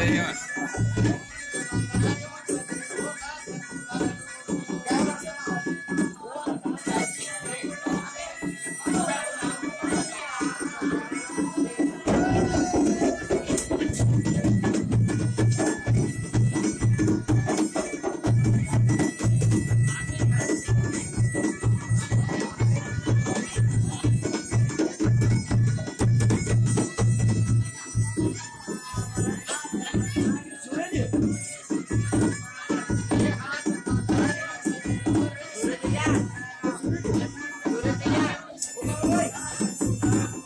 Ahora te. Thank you.